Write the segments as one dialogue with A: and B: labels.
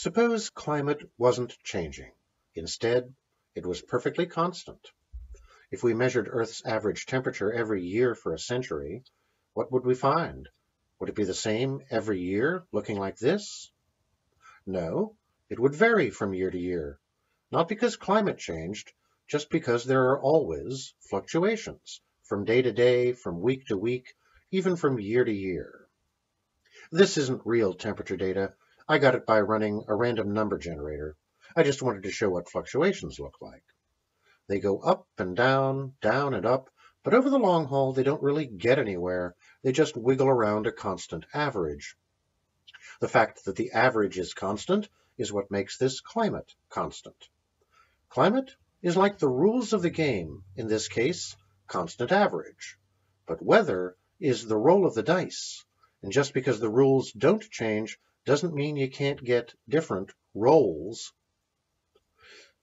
A: Suppose climate wasn't changing. Instead, it was perfectly constant. If we measured Earth's average temperature every year for a century, what would we find? Would it be the same every year, looking like this? No, it would vary from year to year, not because climate changed, just because there are always fluctuations from day to day, from week to week, even from year to year. This isn't real temperature data. I got it by running a random number generator. I just wanted to show what fluctuations look like. They go up and down, down and up, but over the long haul, they don't really get anywhere. They just wiggle around a constant average. The fact that the average is constant is what makes this climate constant. Climate is like the rules of the game, in this case, constant average. But weather is the roll of the dice. And just because the rules don't change doesn't mean you can't get different roles.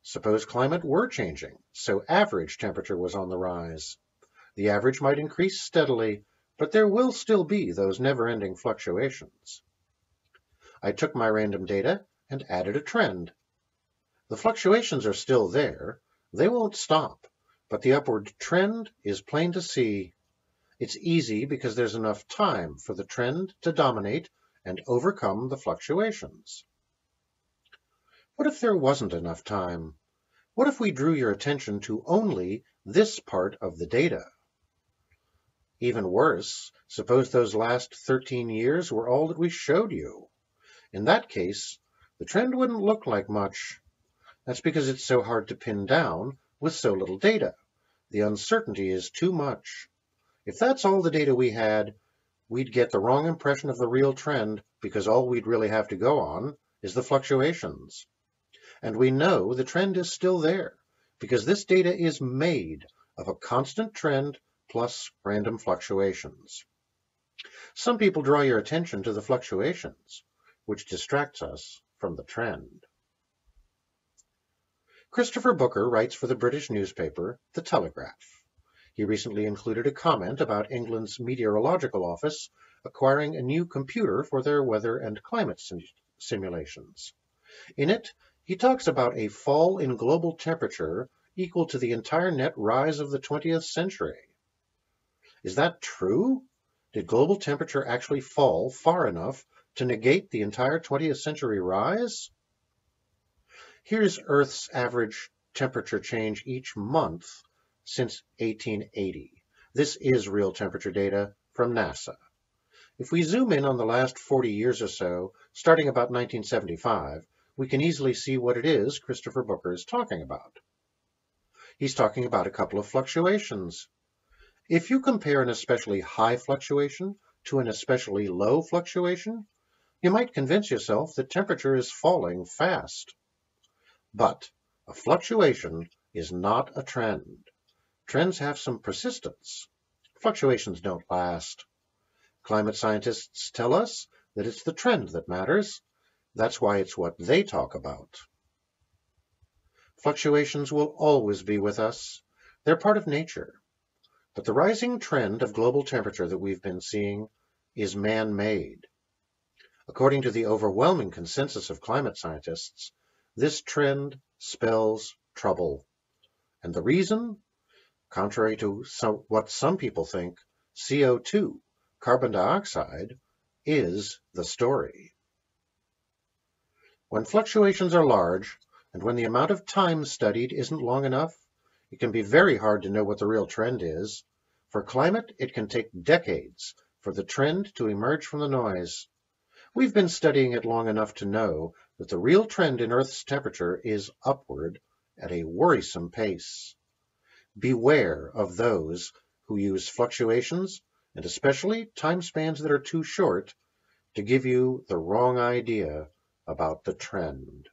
A: Suppose climate were changing, so average temperature was on the rise. The average might increase steadily, but there will still be those never-ending fluctuations. I took my random data and added a trend. The fluctuations are still there. They won't stop, but the upward trend is plain to see. It's easy because there's enough time for the trend to dominate and overcome the fluctuations. What if there wasn't enough time? What if we drew your attention to only this part of the data? Even worse, suppose those last 13 years were all that we showed you. In that case, the trend wouldn't look like much. That's because it's so hard to pin down with so little data. The uncertainty is too much. If that's all the data we had, we'd get the wrong impression of the real trend because all we'd really have to go on is the fluctuations. And we know the trend is still there because this data is made of a constant trend plus random fluctuations. Some people draw your attention to the fluctuations, which distracts us from the trend. Christopher Booker writes for the British newspaper The Telegraph. He recently included a comment about England's meteorological office acquiring a new computer for their weather and climate sim simulations. In it, he talks about a fall in global temperature equal to the entire net rise of the 20th century. Is that true? Did global temperature actually fall far enough to negate the entire 20th century rise? Here's Earth's average temperature change each month since 1880. This is real temperature data from NASA. If we zoom in on the last 40 years or so, starting about 1975, we can easily see what it is Christopher Booker is talking about. He's talking about a couple of fluctuations. If you compare an especially high fluctuation to an especially low fluctuation, you might convince yourself that temperature is falling fast. But a fluctuation is not a trend. Trends have some persistence. Fluctuations don't last. Climate scientists tell us that it's the trend that matters, that's why it's what they talk about. Fluctuations will always be with us. They're part of nature. But the rising trend of global temperature that we've been seeing is man-made. According to the overwhelming consensus of climate scientists, this trend spells trouble. And the reason? Contrary to some, what some people think, CO2, carbon dioxide, is the story. When fluctuations are large, and when the amount of time studied isn't long enough, it can be very hard to know what the real trend is. For climate, it can take decades for the trend to emerge from the noise. We've been studying it long enough to know that the real trend in Earth's temperature is upward at a worrisome pace. Beware of those who use fluctuations, and especially time spans that are too short, to give you the wrong idea about the trend.